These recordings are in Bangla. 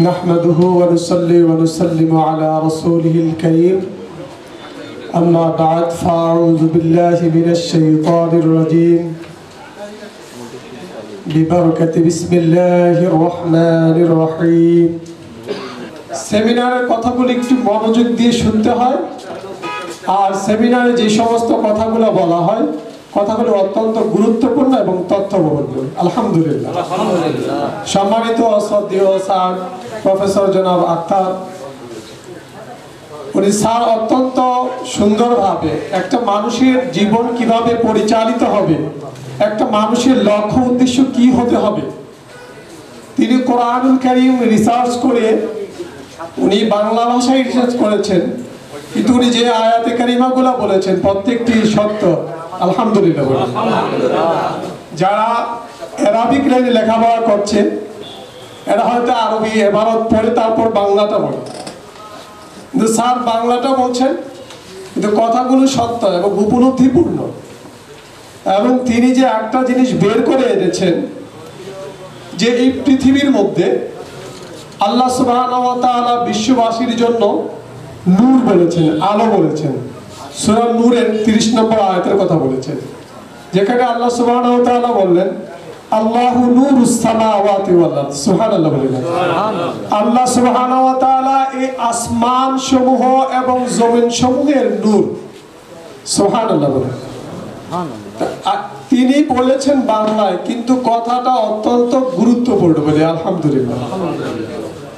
نحمده ونصلي ونسلم على رسوله الكريم أما بعد فأعوذ بالله من الشيطان الرجيم ببركة بسم الله الرحمن الرحيم সেমিনারের কথাগুলো একটু মনোযোগ দিয়ে শুনতে হয় আর সেমিনারে যে সমস্ত কথাগুলো বলা হয় কথাগুলো অত্যন্ত গুরুত্বপূর্ণ এবং তথ্যবহুল। আলহামদুলিল্লাহ। সম্মানিত শ্রদ্ধেয় স্যার প্রফেসর জনাব আক্তার। উনি স্যার অত্যন্ত সুন্দরভাবে একটা মানুষের জীবন কীভাবে পরিচালিত হবে একটা মানুষের লক্ষ্য উদ্দেশ্য কি হতে হবে তিনি কোরআনুল করিম রিসার্চ করে উনি বাংলা ভাষায় রিসার্চ করেছেন। কিন্তু উনি যে আয়াতে কারিমাগুলা বলেছেন প্রত্যেকটি সত্য আলহামদুলিল্লাহ। যারা অ্যারাবিক লাইনে লেখাপড়া করছে, এরা হয়তো আরবি, এবারত পড়ে, তারপর বাংলাটা বলে কিন্তু স্যার বাংলাটা বলছেন, কিন্তু কথাগুলো সত্য এবং উপলব্ধিপূর্ণ। এবং তিনি যে একটা জিনিস বের করে এনেছেন, যে এই পৃথিবীর মধ্যে আল্লাহ সুবাহ বিশ্ববাসীর জন্য নূর বলেছেন, আলো বলেছেন। সুরা নূরের তিরিশ নম্বর আয়াতের কথা বলেছেন। যেখানে আল্লাহ সুবাহ বললেন আল্লাহ নূর সুবহানাল্লাহ বলেন আল্লাহ সুবহানাহু ওয়া তাআলা এই আসমান সমূহ এবং জমিন সমূহের নূর। সুবহানাল্লাহ বলেন আ- তিনি বলেছেন বাংলায় কিন্তু কথাটা অত্যন্ত গুরুত্বপূর্ণ বলে আলহামদুলিল্লাহ।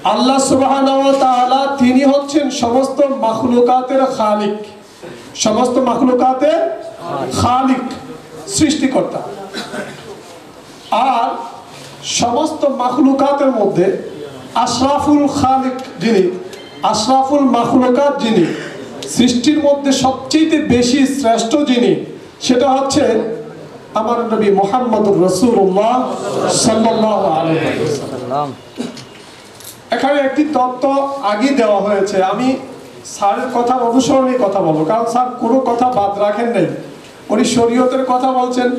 আল্লাহ সুবহানাহু ওয়া তাআলা তিনি হচ্ছেন সমস্ত মাখলুকাতের খালিক। সমস্ত মাখলুকাতের খালিক, সৃষ্টিকর্তা আর সমস্ত মাখলুকাতের মধ্যে আশরাফুল খালিক যিনি, আশরাফুল মাখলুকাত যিনি, সৃষ্টির মধ্যে সবচেয়ে বেশি শ্রেষ্ঠ যিনি, সেটা হচ্ছে আমার নবী মোহাম্মদুর রসুল্লাহ ওয়াসাল্লাম। এখানে একটি তত্ত্ব আগে দেওয়া হয়েছে আমি স্যারের কথা অনুসরণে কথা বলব। কারণ স্যার কোনো কথা বাদ রাখেন নাই। উনি শরীয়তের কথা বলছেন,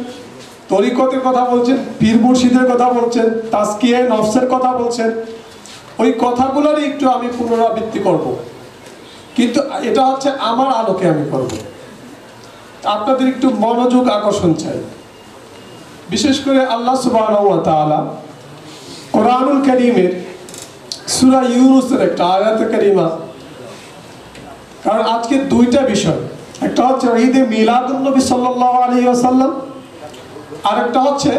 তরিকতের কথা বলছেন, পীর মুর্শিদের কথা বলছেন তাস্কিয়ে নফসের কথা বলছেন। ওই কথাগুলোরই একটু আমি পুনরাবৃত্তি করব। কিন্তু এটা হচ্ছে আমার আলোকে আমি করব। আপনাদের একটু মনোযোগ আকর্ষণ চাই। বিশেষ করে আল্লাহ সুবাহ কোরআনুল করিমের সুরা ইউনুসের একটা আয়াতে কারিমা কারণ আজকে দুইটা বিষয়। একটা হচ্ছে ঈদে মিলাদুন্নবী সাল্লাল্লাহু আলাইহি ওয়াসাল্লাম আর একটা হচ্ছে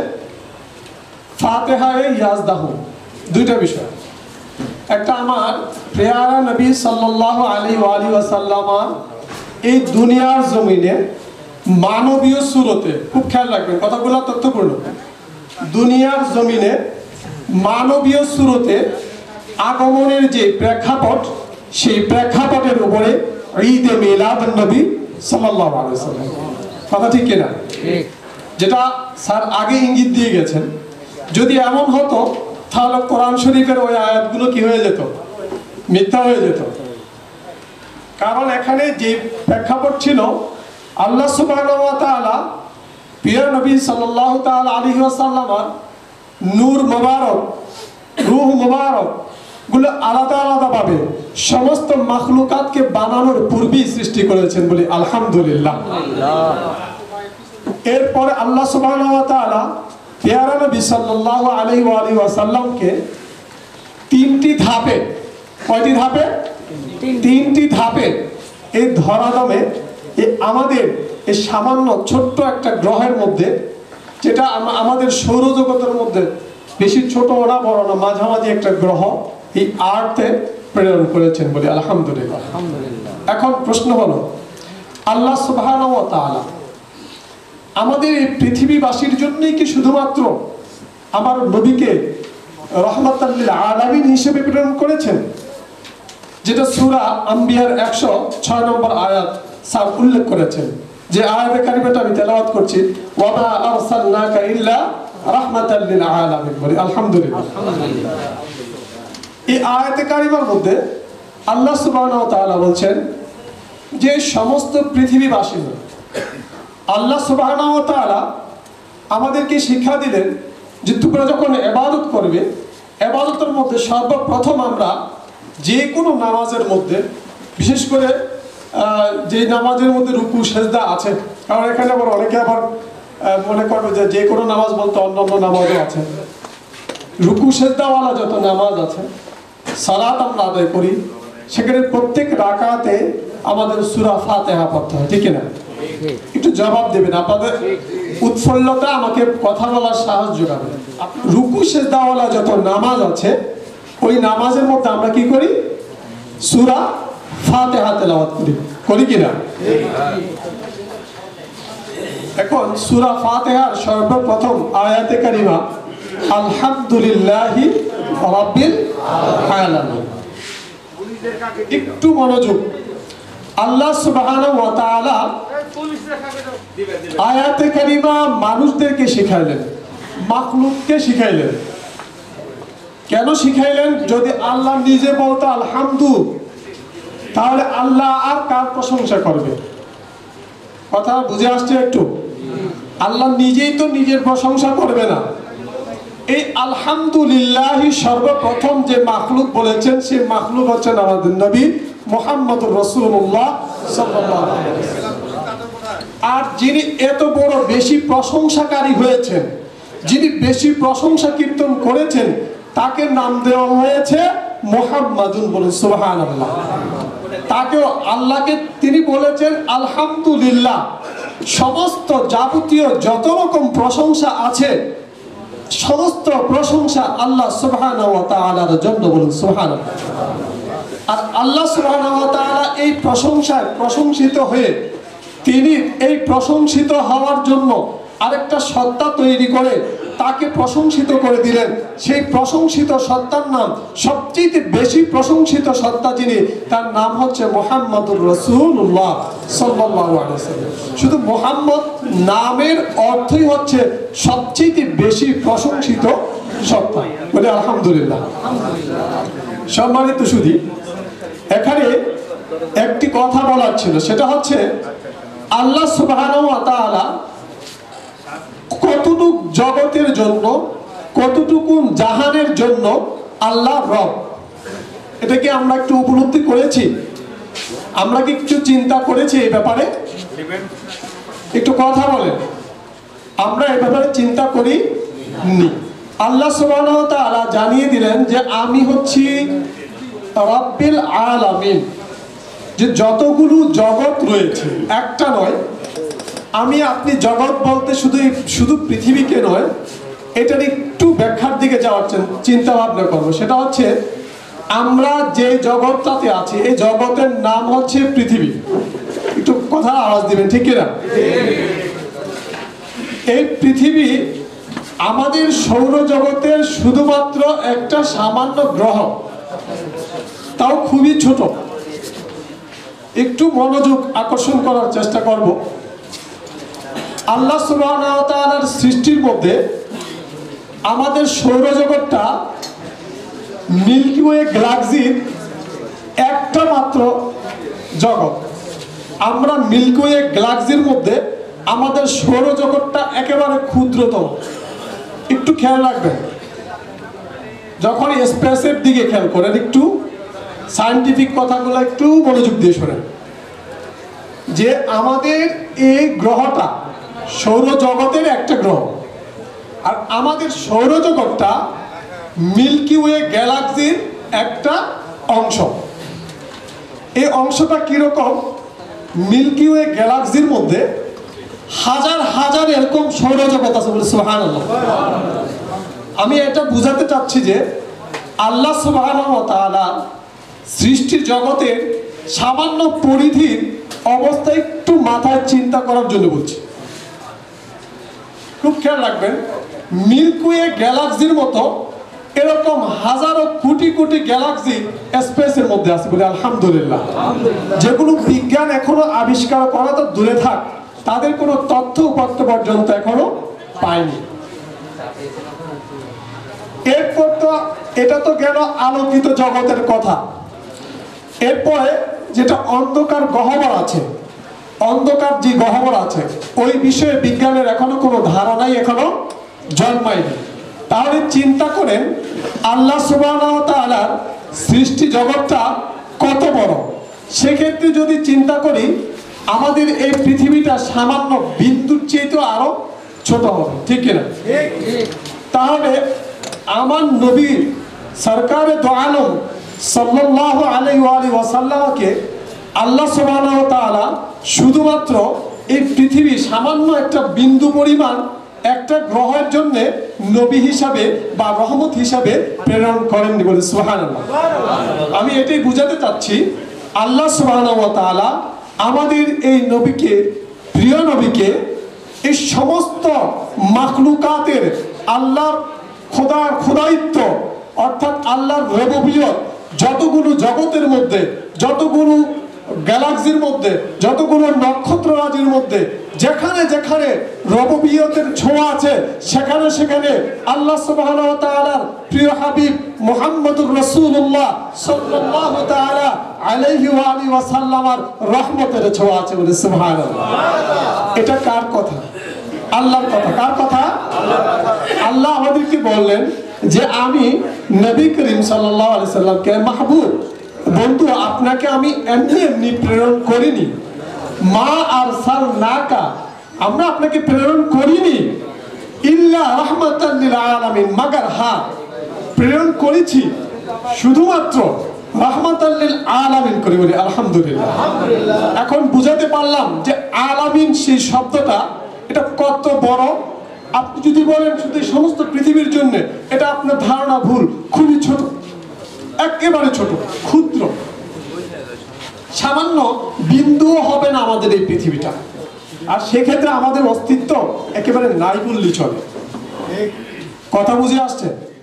ফাতেহায়ে ইয়াজদাহ, দুইটা বিষয়। একটা আমার প্রেয়ারা নবী সাল্লাল্লাহু আলাইহি ওয়া আলিহি ওয়াসাল্লাম এই দুনিয়ার জমিনে মানবীয় সুরতে, খুব খেয়াল রাখবেন, কথাগুলো তথ্যপূর্ণ। দুনিয়ার জমিনে মানবীয় সুরতে আগমনের যে প্রেক্ষাপট, সেই প্রেক্ষাপটের উপরে ঈদে মিলাদ নবী সাল্লাল্লাহু আলাইহি ওয়াসাল্লাম কথা ঠিক কিনা? যেটা স্যার আগে ইঙ্গিত দিয়ে গেছেন। যদি এমন হতো তাহলে কোরআন শরীফের ওই আয়াতগুলো কি হয়ে যেত? মিথ্যা হয়ে যেত। কারণ এখানে যে প্রেক্ষাপট ছিল আল্লাহ তাআলা প্রিয় নবী সাল্লাল্লাহু তাআলা আলাইহি ওয়াসাল্লাম নূর মোবারক রূহ মোবারক গুলো আলাদা আলাদা ভাবে সমস্ত মাখলুকাতকে বানানোর পূর্বেই সৃষ্টি করেছেন বলি আলহামদুলিল্লাহ। এরপরে আল্লাহ তাআলা পেয়ারা নবী ওয়া আলিহি ওয়াসাল্লামকে তিনটি ধাপে কয়টি ধাপে? তিনটি। ধাপে এই ধরাদমে এই আমাদের এই সামান্য ছোট্ট একটা গ্রহের মধ্যে যেটা আমাদের সৌরজগতের মধ্যে বেশি ছোট না বড় না মাঝামাঝি একটা গ্রহ এই আর্থে প্রেরণ করেছেন বলে আলহামদুলিল্লাহ। এখন প্রশ্ন হলো আল্লাহ তাআলা আমাদের এই পৃথিবীবাসীর জন্যই কি শুধুমাত্র আমার নবীকে রহমতাল্লিল আলামিন হিসেবে প্রেরণ করেছেন? যেটা সুরা আম্বিয়ার একশো ছয় নম্বর আয়াত স্যার উল্লেখ করেছেন। যে আয়াতে কারিমাটা আমি তেলাওয়াত করছি ওয়ামা আরসালনাকা ইল্লা রাহমাতাল লিল আলামিন বলি। আলহামদুলিল্লাহ। এই আয়াতে কারিমার মধ্যে আল্লাহ সুবহানাহু ওয়া তাআলা বলছেন যে সমস্ত পৃথিবীবাসী আল্লাহ সুবহানাহু ওয়া তাআলা আমাদেরকে শিক্ষা দিলেন যে তোমরা যখন এবাদত করবে এবাদতের মধ্যে সর্বপ্রথম আমরা যে কোনো নামাজের মধ্যে, বিশেষ করে যে নামাজের মধ্যে রুকু, সেজদা আছে, কারণ এখানে আবার অনেকে আবার মনে করবে যে যে কোনো নামাজ বলতে অন্য অন্য নামাজও আছে। রুকু, সেজদাওয়ালা যত নামাজ আছে সালাত আমরা আদায় করি। সেখানে প্রত্যেক রাকাতে আমাদের সুরা ফাতেহা পড়তে হয়, ঠিক না একটু জবাব দেবেন, আপনাদের উৎফুল্লতা আমাকে কথা বলার সাহস রুকু যত নামাজ আছে, ওই নামাজের মধ্যে আমরা কি করি? সুরা ফাতেহা তেলাওয়াত করি। করি কিনা? এখন সুরা ফাতেহার সর্বপ্রথম আয়াতে কারিমা, আলহামদুলিল্লাহি রাব্বিল আলামিন একটু মনোযোগ। আল্লাহ সুবহানাহু ওয়া তাআলা আয়াতে কারিমা মানুষদেরকে শিখাইলেন, মাখলুককে শিখাইলেন। কেন শিখাইলেন? যদি আল্লাহ নিজে বলতো আলহামদু তাহলে আল্লাহ আর কার প্রশংসা করবে? কথা বুঝে আসছে একটু? আল্লাহ নিজেই তো নিজের প্রশংসা করবে না। এই আলহামদুলিল্লাহ সর্বপ্রথম যে মাখলুক বলেছেন, সেই মাখলুক হচ্ছেন আমাদের নবী মোহাম্মদ রসুল্লাহ আর যিনি এত বড় বেশি প্রশংসাকারী হয়েছেন, যিনি বেশি প্রশংসা কীর্তন করেছেন, তাকে নাম দেওয়া হয়েছে মোহাম্মদুন বলে সুবহান আল্লাহ তাকেও আল্লাহকে তিনি বলেছেন, আলহামদুলিল্লাহ। সমস্ত যাবতীয় যত রকম প্রশংসা আছে সমস্ত প্রশংসা আল্লাহ সুবহান জন্য বলুন সুবহান আর আল্লাহ সুবহান এই প্রশংসায় প্রশংসিত হয়ে তিনি এই প্রশংসিত হওয়ার জন্য আরেকটা সত্তা তৈরি করে তাকে প্রশংসিত করে দিলেন। সেই প্রশংসিত সত্তার নাম, সবচেয়ে বেশি প্রশংসিত সত্তা যিনি, তার নাম হচ্ছে মোহাম্মদুর রসুল্লাহ ওয়াসাল্লাম। শুধু মোহাম্মদ নামের অর্থই হচ্ছে সবচেয়ে বেশি প্রশংসিত সত্তা। বলে আলহামদুলিল্লাহ। সম্মানিত শুধু এখানে একটি কথা বলার ছিল, সেটা হচ্ছে আল্লাহ তাআলা কতটুক জগতের জন্য কতটুকু জাহানের জন্য আল্লাহ রব? এটা কি আমরা একটু উপলব্ধি করেছি? আমরা কি কিছু চিন্তা করেছি এই ব্যাপারে? একটু কথা বলেন। আমরা এ ব্যাপারে চিন্তা করি নি আল্লাহ তাআলা জানিয়ে দিলেন যে আমি হচ্ছি রব্বিল আলামিন। যে যতগুলো জগৎ রয়েছে, একটা নয় আমি আপনি জগৎ বলতে শুধু শুধু পৃথিবীকে নয়, এটার একটু ব্যাখ্যার দিকে যাওয়ার চিন্তা ভাবনা করব। সেটা হচ্ছে, আমরা যে জগৎটাতে আছি, এই জগতের নাম হচ্ছে পৃথিবী। একটু কথা আওয়াজ দিবেন, ঠিক কিনা? এই পৃথিবী আমাদের সৌরজগতের শুধুমাত্র একটা সামান্য গ্রহ। তাও খুবই ছোট। একটু মনোযোগ আকর্ষণ করার চেষ্টা করব। আল্লাহ ওয়া সৃষ্টির মধ্যে আমাদের সৌরজগৎটা মিল্কি ওয়ে গ্যালাক্সির একটা মাত্র জগৎ। আমরা মিল্কি ওয়ে গ্যালাক্সির মধ্যে আমাদের সৌরজগৎটা একেবারে ক্ষুদ্রতম। একটু খেয়াল রাখবেন। যখন স্পেসের দিকে খেয়াল করেন একটু সায়েন্টিফিক কথাগুলো একটু মনোযোগ দিয়ে শোনেন। যে আমাদের এই গ্রহটা সৌরজগতের একটা গ্রহ। আর আমাদের সৌরজগৎটা মিল্কি ওয়ে গ্যালাক্সির একটা অংশ। এই অংশটা কীরকম? মিল্কি ওয়ে গ্যালাক্সির মধ্যে হাজার হাজার এরকম সৌরজগৎ আছে বলে সুহান আমি এটা বুঝাতে চাচ্ছি যে আল্লাহ সুবাহ সৃষ্টির জগতের সামান্য পরিধির অবস্থা একটু মাথায় চিন্তা করার জন্য বলছি। খুব খেয়াল রাখবেন মিল্কওয়ে গ্যালাক্সির মতো এরকম হাজারো কোটি কোটি গ্যালাক্সি স্পেসের মধ্যে আছে বলে আলহামদুলিল্লাহ। যেগুলো বিজ্ঞান এখনও আবিষ্কার করা তো দূরে থাক তাদের কোনো তথ্য উপাত্ত পর্যন্ত এখনও পায়নি। এরপর তো এটা তো গেল আলোকিত জগতের কথা। এরপরে যেটা অন্ধকার গহ্বর আছে অন্ধকার যে গহ্বর আছে, ওই বিষয়ে বিজ্ঞানের এখনও কোনো ধারণাই এখনও জন্মায়নি। তাহলে চিন্তা করেন, আল্লাহ ওয়া সৃষ্টি জগৎটা কত বড়? সেক্ষেত্রে যদি চিন্তা করি, আমাদের এই পৃথিবীটা সামান্য চেয়ে তো আরও ছোট হবে, ঠিক কিনা? তাহলে আমার নবী সরকারে দোয়ালম ওয়া আলিহি ওয়াসাল্লামকে আল্লাহ তাআলা শুধুমাত্র এই পৃথিবী সামান্য একটা বিন্দু পরিমাণ একটা গ্রহের জন্য নবী হিসাবে বা রহমত হিসাবে প্রেরণ করেননি বলে সুবহানাল্লাহ। আমি এটাই বুঝাতে চাচ্ছি, আল্লাহ ওয়া আমাদের এই নবীকে, প্রিয় নবীকে এই সমস্ত মাখলুকাতের আল্লাহর খোদার খোদায়িত্ব অর্থাৎ আল্লাহর রববিয়ত যতগুলো জগতের মধ্যে, যতগুলো গ্যালাক্সির মধ্যে, যতগুলো নক্ষত্র রাজির মধ্যে, যেখানে যেখানে রববিয়তের ছোঁয়া আছে, সেখানে সেখানে আল্লাহ সুবহানাহু প্রিয় হাবিব মুহাম্মদুর রাসূলুল্লাহ সাল্লাল্লাহু তাআলা আলাইহি ওয়া আলিহি রহমতের ছোঁয়া আছে বলে সুবহানাল্লাহ। এটা কার কথা? আল্লাহর কথা। কার কথা? আল্লাহ আমাদেরকে বললেন যে আমি নবী করিম সাল্লাল্লাহু আলাইহি সাল্লামকে মাহবুব বন্ধু আপনাকে আমি এমনি এমনি প্রেরণ করিনি। মা আর সাল নাকা আমরা আপনাকে প্রেরণ করিনি। ইল্লা রহমাতাল লিল আলামিন মাগার হ্যাঁ প্রেরণ করেছি। শুধুমাত্র রহমাতাল্লিল আলামিন করি বলি আলহামদুলিল্লাহ। এখন বুঝাতে পারলাম যে আলামিন সেই শব্দটা এটা কত বড়? আপনি যদি বলেন শুধু সমস্ত পৃথিবীর জন্য এটা আপনার ধারণা ভুল। খুবই ছোট একেবারে ছোট, ক্ষুদ্র। সামান্য বিন্দুও হবে না আমাদের এই পৃথিবীটা। আর সেক্ষেত্রে আমাদের অস্তিত্ব একেবারে নাই বললেই চলে। কথা বুঝে আসছে